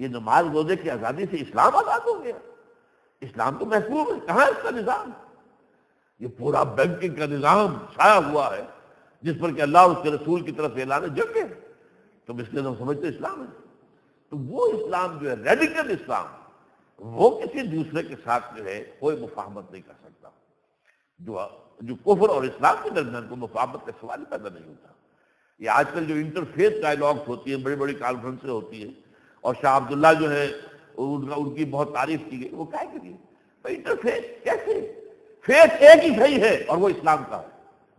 ये नमाज़ रोज़े की आज़ादी से इस्लाम आज़ाद हो गया। इस्लाम तो महफूज है। कहाँ इसका निज़ाम? ये पूरा बैंकिंग का निज़ाम छाया हुआ है, जिस पर कि अल्लाह उसके रसूल की तरफ़ ऐलान है तो इसलिए हम समझते इस्लाम है। तो वो इस्लाम जो है रेडिकल इस्लाम, वो किसी दूसरे के साथ जो है, कोई मुफाहमत नहीं कर सकता। जो जो कुफर और इस्लाम के दरमियान को मुफाहमत का सवाल पैदा नहीं होता। ये आजकल जो इंटरफेस डायलॉग्स होती है बड़ी बड़ी कॉन्फ्रेंसें होती है और शाह अब्दुल्ला जो है उनका उनकी बहुत तारीफ़ की गई। वो क्या करिए? तो इंटरफेस कैसे? फेस एक ही सही है और वो इस्लाम का है।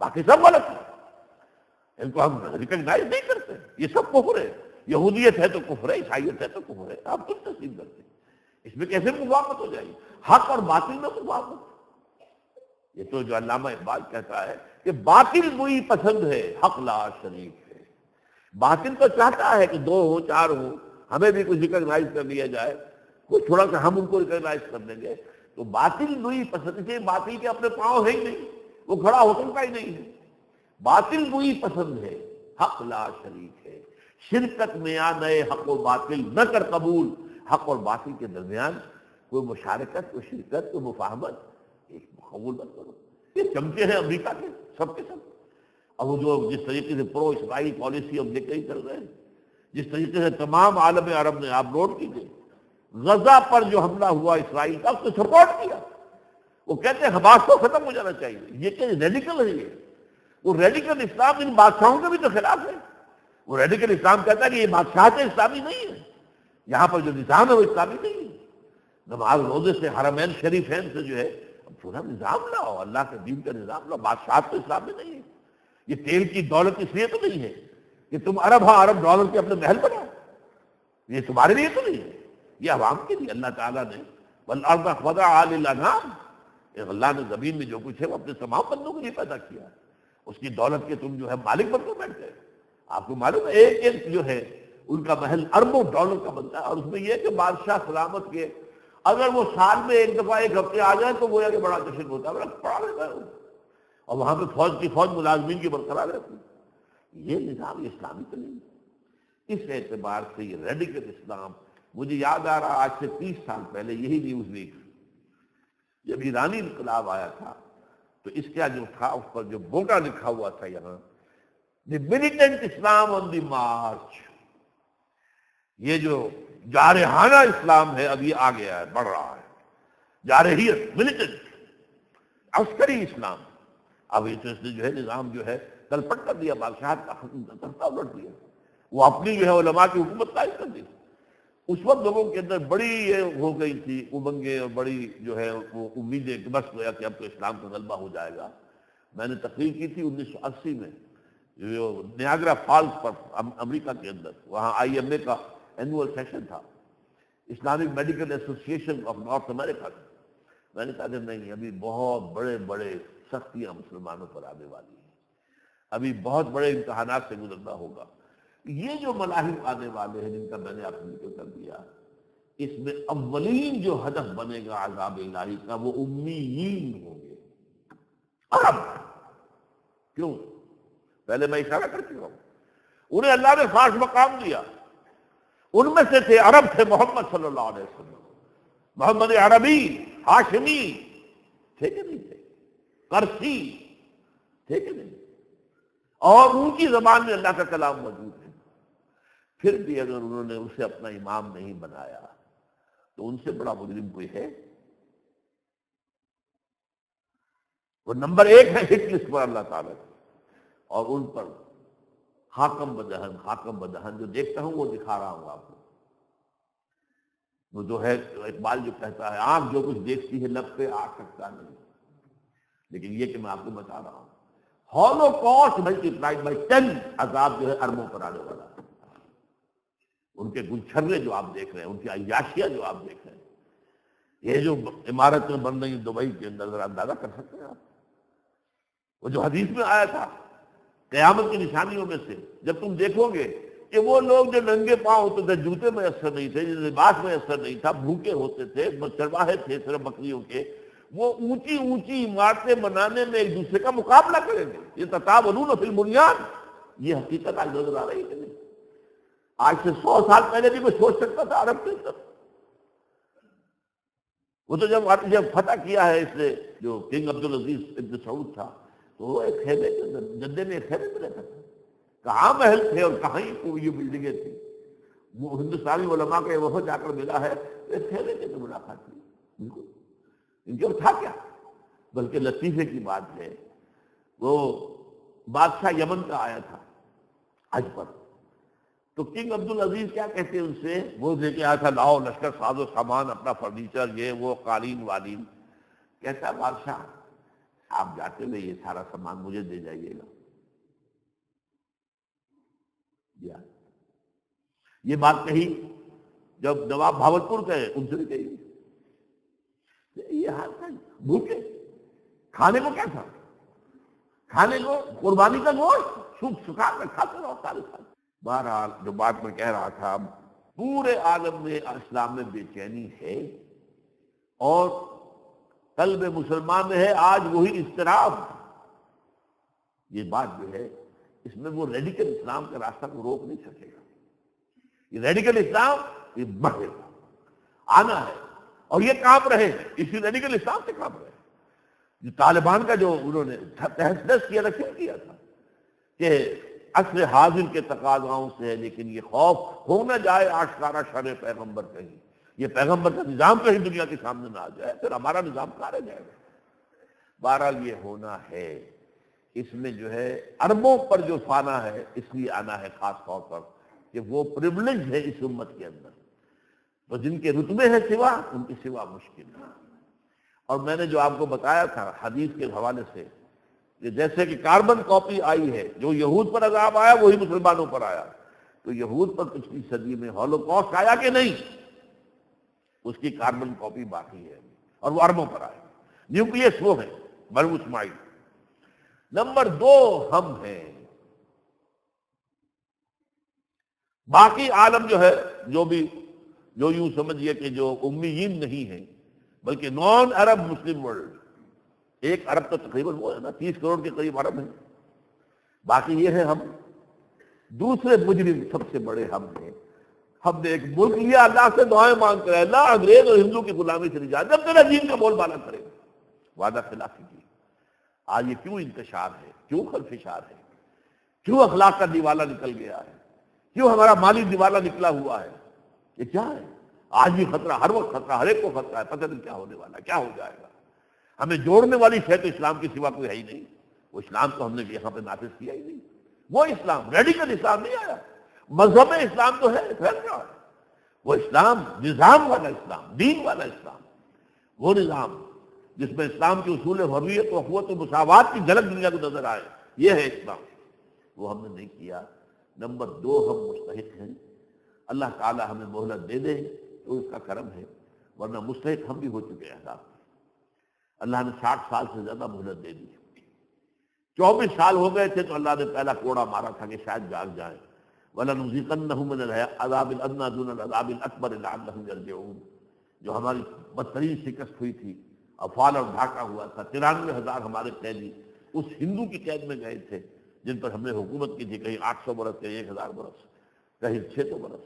बाकी सब गलत है। इनको हम रिकॉग्नाइज नहीं करते। ये सब कुफर है। यहूदियत है तो कुफर है ईसाइत है तो कुफर है। आप तुम तस्लीम करते इसमें कैसे मुफाकत हो जाएगी? हक और बातिल में मुफाकत ये तो जो अलामा इकबाल कहता है कि बातिल वही पसंद है, हक ला शरीफ है। बातिल तो चाहता है कि दो हो, चार हो। हमें भी कुछ रिकॉग्नाइज कर लिया जाए, कुछ थोड़ा सा हम उनको रिकॉग्नाइज कर देंगे तो बातिल मुई पसंद है बातिल के अपने पाँव है ही नहीं, वो खड़ा हो सकता ही नहीं है। बातिल मुई पसंद है, हक ला शरीक है। शिरकत में आ नए हक व बातिल न कर कबूल। हक और बातिल के दरमियान कोई मुशारकत, कोई शिरकत, कोई मुफाहमत, एक कबूल मत करो। ये चमचे हैं अमेरिका के सबके सब। अब वो जो जिस तरीके से प्रो इसराइल पॉलिसी अब लेकर ही चल रहे हैं जिस तरीके से तमाम आलम अरब ने आप नोट कीजिए, गजा पर जो हमला हुआ इसराइल का उसने सपोर्ट किया। वो कहते हैं, हमास को खत्म हो जाना चाहिए। ये क्या रेडिकल है ये। वो रेडिकल इस्लाम इन बादशाहों के भी तो खिलाफ है। वो रेडिकल इस्लाम कहता है कि ये बादशाह तो इस्लामी नहीं है। यहाँ पर जो निज़ाम है, वो इस्लामी नहीं है। नमाज़ रोज़े से हरमैन शरीफैन से जो है पूरा निज़ाम लाओ। अल्लाह के दीन का निज़ाम लाओ। बादशाह तो इस्लाम नहीं है। ये तेल की दौलत इसलिए तो नहीं है। कि तुम अरब हाँ अरब डॉलर के अपने महल बनाओ। ये तुम्हारे लिए तो नहीं है। ये अवाम के लिए, अल्लाह ताला ने। खुदा अल्लाह ने ज़मीन में जो कुछ है, वो अपने तमाम बंदों के लिए पैदा किया। उसकी दौलत के तुम जो है, मालिक बनकर बैठ गए। आपको मालूम है, एक एक जो है, उनका महल अरबों डॉलर का बनता है। और उसमें यह कि बादशाह सलामत के, अगर वो साल में एक दफ़ा, एक हफ़्ते आ जाए तो वो कि बड़ा जश्न होता है। बड़ा है। और वहाँ पर फौज की फौज मुलाजमीन की बरकरार रहती ये निज़ाम इस्लामी तो नहीं इस एतबार से ये रेडिकल इस्लाम, मुझे याद आ रहा आज से तीस साल पहले, यही न्यूज़ वीक जब ईरानी इनकलाब आया था तो इसका जो था, उस पर जो बोटा लिखा हुआ था यहाँ the militant Islam on the march ये जो जारहाना इस्लाम है, अब ये आ गया है बढ़ रहा है। जारहियत मिलिटेंट अस्करी इस्लाम। अब इसने जो है, निज़ाम जो है तलपट कर दिया, बादशाह का उलट दिया वो अपनी जो है उलमा की हुकूमत कायम कर दी। उस वक्त लोगों के अंदर बड़ी ये हो गई थी, उमंगे और बड़ी जो है वो उम्मीदें कि बस गया कि अब तो इस्लाम का गलबा हो जाएगा। मैंने तकरीर की थी उन्नीस सौ अस्सी में, जो नियाग्रा फॉल्स पर अमेरिका के अंदर। वहाँ आई एम ए का एनुअल सेशन था। Islamic medical association of North America मैंने कहा नहीं, अभी बहुत बड़े बड़े सख्तियाँ मुसलमानों पर आने वाली अभी बहुत बड़े इम्तहान से गुजरना होगा। ये जो मलाहिम आने वाले हैं, जिनका मैंने आपको ज़िक्र कर दिया, इसमें अव्वलीन जो हदफ बनेगा आजाब इलाही का, वो उम्मीन होंगे। अरब! क्यों? पहले मैं इशारा कर चुका हूँ। उन्हें अल्लाह ने खास मकाम दिया। उनमें से थे अरब थे मोहम्मद सल्लल्लाहु अलैहि वसल्लम। मोहम्मद अरबी, हाशमी, थे कि नहीं थे? करसी, थे कि नहीं? और उनकी जबान में अल्लाह का कलाम मौजूद है। फिर भी अगर उन्होंने उसे अपना इमाम नहीं बनाया तो उनसे बड़ा मुजरिम कोई है? वो नंबर एक है हिट लिस्ट पर अल्लाह ताला और उन पर हाकम बदहन हाकम बदहन जो देखता हूँ, वो दिखा रहा हूँ आपको। वो जो है, इकबाल जो कहता है, आँख जो कुछ देखती है लब पे आ सकता नहीं। लेकिन ये कि मैं आपको बता रहा हूँ hollow cost multiplied by ten अजाब जो है अरबों पर आने वाला उनके गुलछर्रे जो आप देख रहे हैं, उनकी अयाशिया जो आप देख रहे हैं, ये जो इमारत में बन रही दुबई के अंदर जरा अंदाज़ा कर सकते हैं आप? वो जो हदीस में आया था, कयामत की निशानियों में से, जब तुम देखोगे कि वो लोग जो नंगे पाँव होते थे, जूते में असर नहीं थे लिबास में असर नहीं था, भूखे होते थे चरवाहे थे, सिर्फ़ बकरियों के वो ऊँची ऊँची इमारतें बनाने में एक दूसरे का मुकाबला करेंगे। ये तताब फिल बुनियाद, ये हकीकत आज नज़र आ रही है आज से सौ साल पहले भी कोई सोच सकता था अरब के अंदर। वो तो जब जब फतह किया है इसने जो किंग अब्दुल अज़ीज़ इब्न सऊद था तो वो एक खेमे के अंदर जद्दे में एक खेमे में रहता था। कहाँ महल थे और कहाँ ही ये बिल्डिंगें थी? वो हिंदुस्तानी उलमा के वफद जाकर मिला है तो एक खेमे के अंदर मुलाकात हुई। बिल्कुल। इनके था क्या? बल्कि लतीफे की बात है। वो बादशाह यमन का आया था, हज पर। तो किंग अब्दुल अज़ीज़ क्या कहते हैं उनसे? वो लेके आया था लाओ, लश्कर साजो, सामान, अपना फर्नीचर, ये, वो, कालीन, वालीन। कहता, बादशाह, आप जाते हुए ये सारा सामान मुझे दे जाइएगा। ये। बात कही जब नवाब भावलपुर गए, उनसे भी कही। ये हाल था भूखे खाने को क्या था? खाने को कुर्बानी का गोश्त सुख सुखा कर खाते रहो, सारे साल बहरहाल, जो बात मैं कह रहा था, पूरे आलम में, इस्लाम में बेचैनी है। और कल में मुसलमान में है, आज वही इस्तेराब ये बात जो है, इसमें वो रेडिकल इस्लाम के रास्ता को रोक नहीं सकेगा। ये रेडिकल इस्लाम, ये बढ़ेगा। आना है। और ये काँप रहे इसी रेडिकल इस्लाम से काँप रहे जो तालिबान का जो उन्होंने तहस किया था क्यों किया था कि असल हाजिर के तकाजाओं से है, लेकिन ये खौफ हो न जाए आशकारा शर पैगंबर कहीं ये पैगंबर का निज़ाम कहीं दुनिया के सामने ना आ जाए, फिर हमारा निज़ाम कहा रह जाएगा? बहरहाल ये होना है। इसमें जो है, अरबों पर जो फाना है, इसलिए आना है खास तौर पर कि वो प्रिवलेज है इस उम्मत के अंदर। तो जिनके रुतबे हैं सिवा, उनकी सिवा मुश्किल है। और मैंने जो आपको बताया था हदीस के हवाले से, कि जैसे कि कार्बन कॉपी आई है, जो यहूद पर अजाब आया, वही मुसलमानों पर आया। तो यहूद पर पिछली सदी में हॉलोकॉस्ट आया कि नहीं? उसकी कार्बन कॉपी बाकी है। और वो अरबों पर आए न्यूक्लियस वो है इस्माइल। नंबर दो हम हैं। बाकी आलम जो है, जो भी जो यूँ समझिए कि जो उम्मीद नहीं है, बल्कि नॉन अरब मुस्लिम वर्ल्ड एक अरब तो तकरीबन वो है ना, तीस करोड़ के करीब अरब है। बाकी ये है हम। दूसरे मुजरिम सबसे बड़े हम हैं। हमने एक मुल्क लिया, अल्लाह से दुआएँ मांग कर अल्लाह अंग्रेज़ और हिंदू की गुलामी से निजात। जब तेरा दीन का बोल बाला करेगा वादा खिलाफी की। आज ये क्यों इंतशार है? क्यों खलफिशार है? क्यों अखलाक का दिवाला निकल गया है? क्यों हमारा माली दिवाला निकला हुआ है? ये क्या है? आज भी खतरा, हर वक्त खतरा, हर एक को खतरा है, पता नहीं क्या होने वाला क्या हो जाएगा? हमें जोड़ने वाली शय तो इस्लाम की सिवा कोई है ही नहीं। वो इस्लाम तो हमने यहाँ पे नाफिज किया ही नहीं। वो इस्लाम रेडिकल इस्लाम नहीं आया। मज़हब इस्लाम तो है फैल रहा है वो इस्लाम, निज़ाम वाला इस्लाम, दीन वाला इस्लाम। वो निज़ाम, जिसमें इस्लाम की उसूल हरीत वफवत मुसावत की झलक दुनिया को नज़र आए, ये है इस्लाम। वो हमने नहीं किया। नंबर दो, हम मुस्तक हैं। अल्लाह ताला हमें मोहलत दे दे तो उसका कर्म है, वरना मुस्तक हम भी हो चुके हैं साहब। अल्लाह ने साठ साल से ज़्यादा मोहलत दे दी। चौबीस साल हो गए थे तो अल्लाह ने पहला कोड़ा मारा था कि शायद जाग जाए। जो हमारी बदतरीन शिकस्त हुई थी अफाल और ढाका हुआ था। तिरानवे हज़ार हमारे कैदी उस हिंदू की कैद में गए थे, जिन पर हमने हुकूमत की थी कहीं आठ सौ बरस, कहीं एक हज़ार बरस, कहीं छह सौ बरस।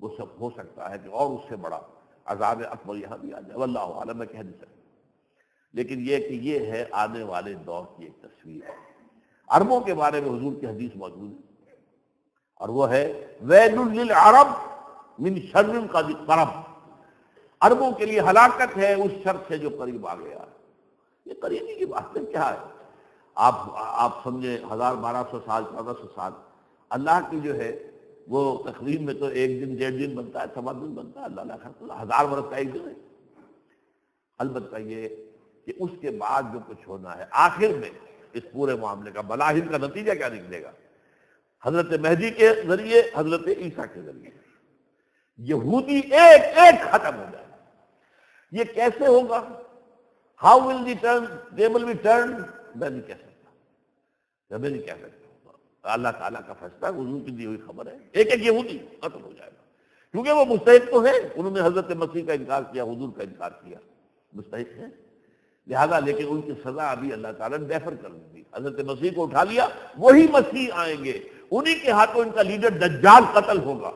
वो सब हो सकता है कि और उससे बड़ा आज़ाद अकबर यहाँ भी आ जाए। अल्लाह आलम, में कह नहीं सकते। लेकिन ये कि ये है आने वाले दौर की एक तस्वीर। है अरबों के बारे में हजूर की हदीस मौजूद है। और वो है वैल अरब मिन शर्म का करब अरबों के लिए हलाकत है उस शर्त से जो करीब आ गया। ये करीबी की बात है क्या है? आप आप समझे, हज़ार बारह सौ साल, चौदह सौ साल, अल्लाह की जो है वो तकरीब में तो एक दिन, डेढ़ दिन बनता है, सवा दिन बनता है, अल्लाह तो हज़ार बरस का एक दिन है। अलबत् ये कि उसके बाद जो कुछ होना है, आखिर में इस पूरे मामले का बलाहिर का नतीजा क्या निकलेगा? हज़रत मेहदी के ज़रिए, हज़रत ईसा के ज़रिए। यहूदी एक एक खत्म हो जाए। ये कैसे होगा? How will the turn they will be turn मैं नहीं कह सकता। मैं नहीं कह सकता। अल्लाह ताला का फैसला हजूर की दी हुई खबर है। एक एक यहूदी खत्म हो जाएगा। क्योंकि वो मुस्तक तो है, उन्होंने हज़रत मसीह का इनकार किया, हजूर का इनकार किया। मुस्तक है। लिहाजा लेकिन उनकी सजा अभी अल्लाह ताला ने डेफर कर दी। हज़रत मसीह को उठा लिया, वही मसीह आएँगे। उन्हीं के हाथों इनका लीडर दज्जाल कत्ल होगा।